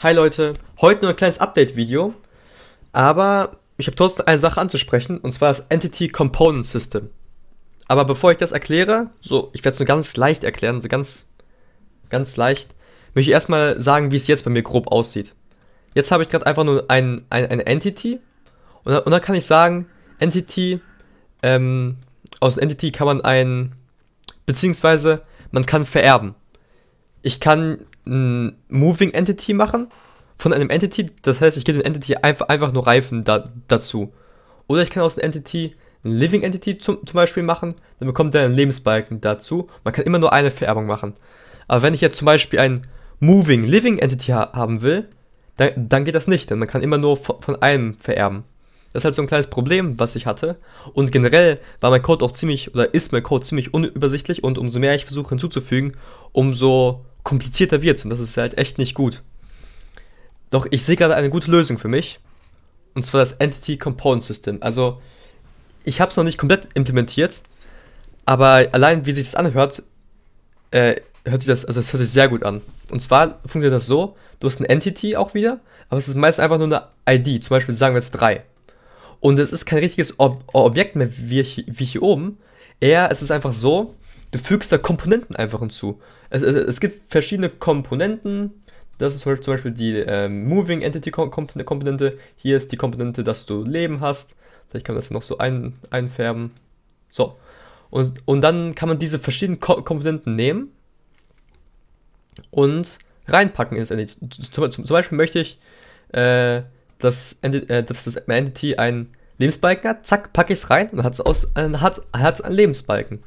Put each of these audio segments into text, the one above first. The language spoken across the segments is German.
Hi Leute, heute nur ein kleines Update-Video, aber ich habe trotzdem eine Sache anzusprechen, und zwar das Entity Component System. Aber bevor ich das erkläre, so, ich werde es nur ganz leicht erklären, so ganz, ganz leicht, möchte ich erstmal sagen, wie es jetzt bei mir grob aussieht. Jetzt habe ich gerade einfach nur ein, ein, eine Entity, und, und dann kann ich sagen, Entity, ähm, aus Entity kann man ein, beziehungsweise man kann vererben. Ich kann ein Moving Entity machen von einem Entity, das heißt, ich gebe den Entity einfach, einfach nur Reifen da, dazu. Oder ich kann aus dem Entity ein Living Entity zum, zum Beispiel machen, dann bekommt er einen Lebensbalken dazu. Man kann immer nur eine Vererbung machen. Aber wenn ich jetzt zum Beispiel ein Moving Living Entity ha haben will, dann, dann geht das nicht, denn man kann immer nur von, von einem vererben. Das ist halt so ein kleines Problem, was ich hatte. Und generell war mein Code auch ziemlich, oder ist mein Code ziemlich unübersichtlich und umso mehr ich versuche hinzuzufügen, umso komplizierter wird. Und das ist halt echt nicht gut. Doch ich sehe gerade eine gute Lösung für mich. Und zwar das Entity Component System. Also, ich habe es noch nicht komplett implementiert, aber allein wie sich das anhört, äh, hört sich das, also es hört sich sehr gut an. Und zwar funktioniert das so, du hast ein Entity auch wieder, aber es ist meist einfach nur eine ID, zum Beispiel sagen wir jetzt 3. Und es ist kein richtiges Ob Objekt mehr wie, wie hier oben. Eher, es ist einfach so, du fügst da Komponenten einfach hinzu. Es, es, es gibt verschiedene Komponenten. Das ist zum Beispiel die ähm, Moving Entity Komponente. Hier ist die Komponente, dass du Leben hast. Vielleicht kann man das noch so ein, einfärben. So. Und, und dann kann man diese verschiedenen Ko Komponenten nehmen und reinpacken ins Entity. Zum, zum, zum Beispiel möchte ich äh, dass, äh, dass das Entity ein Lebensbalken hat, zack, packe ich es rein und hat es aus, äh, hat, hat einen Lebensbalken.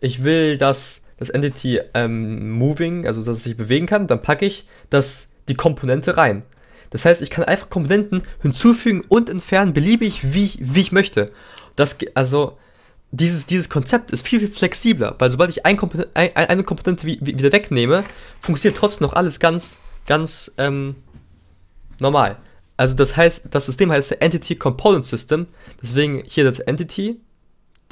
Ich will, dass das Entity ähm, moving, also dass es sich bewegen kann, dann packe ich das, die Komponente rein. Das heißt, ich kann einfach Komponenten hinzufügen und entfernen, beliebig, wie, wie ich möchte. Das, also, dieses, dieses Konzept ist viel, viel flexibler, weil sobald ich ein Komponente, ein, eine Komponente wieder wegnehme, funktioniert trotzdem noch alles ganz, ganz ähm, normal. Also das heißt, das System heißt Entity Component System. Deswegen hier das Entity,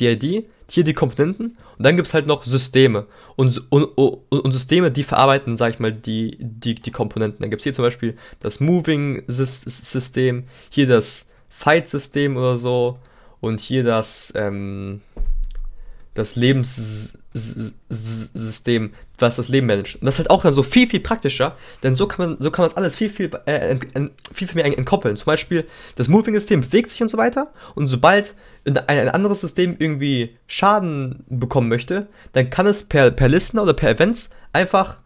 die ID, hier die Komponenten und dann gibt es halt noch Systeme. Und, und, und, Systeme, die verarbeiten, sag ich mal, die, die, die Komponenten. Dann gibt es hier zum Beispiel das Moving-System, hier das Fight-System oder so und hier das, ähm, das Lebenssystem, was das Leben managt. Und das ist halt auch dann so viel, viel praktischer, denn so kann man, so kann man das alles viel, viel, äh, viel, viel mehr entkoppeln. Zum Beispiel, das Moving-System bewegt sich und so weiter und sobald ein, ein anderes System irgendwie Schaden bekommen möchte, dann kann es per, per Listener oder per Events einfach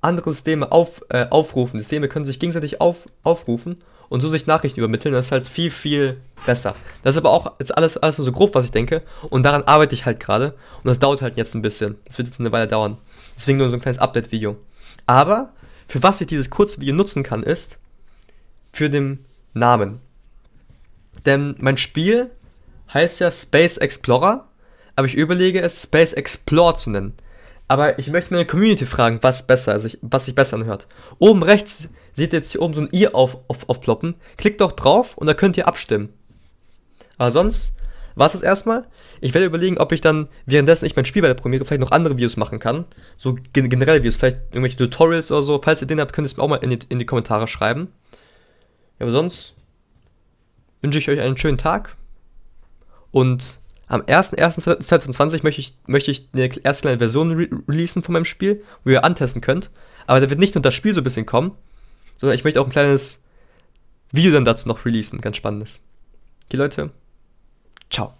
andere Systeme auf, äh, aufrufen. Systeme können sich gegenseitig auf, aufrufen und so sich Nachrichten übermitteln. Das ist halt viel, viel besser. Das ist aber auch jetzt alles, alles nur so grob, was ich denke. Und daran arbeite ich halt gerade. Und das dauert halt jetzt ein bisschen. Das wird jetzt eine Weile dauern. Deswegen nur so ein kleines Update-Video. Aber für was ich dieses kurze Video nutzen kann, ist für den Namen. Denn mein Spiel heißt ja Space Explorer, aber ich überlege es Space Explore zu nennen. Aber ich möchte meine Community fragen, was besser, also ich, was sich besser anhört. Oben rechts seht ihr jetzt hier oben so ein i auf, auf, aufploppen. Klickt doch drauf und da könnt ihr abstimmen. Aber sonst war es das erstmal. Ich werde überlegen, ob ich dann, währenddessen ich mein Spiel weiter programmiere, vielleicht noch andere Videos machen kann. So gen generelle Videos, vielleicht irgendwelche Tutorials oder so. Falls ihr den habt, könnt ihr es mir auch mal in die, in die Kommentare schreiben. Ja, aber sonst wünsche ich euch einen schönen Tag. Und am 1.1.2020 möchte ich, möchte ich eine erste kleine Version re releasen von meinem Spiel, wo ihr antesten könnt. Aber da wird nicht nur das Spiel so ein bisschen kommen, sondern ich möchte auch ein kleines Video dann dazu noch releasen, ganz spannendes. Okay, Leute, ciao.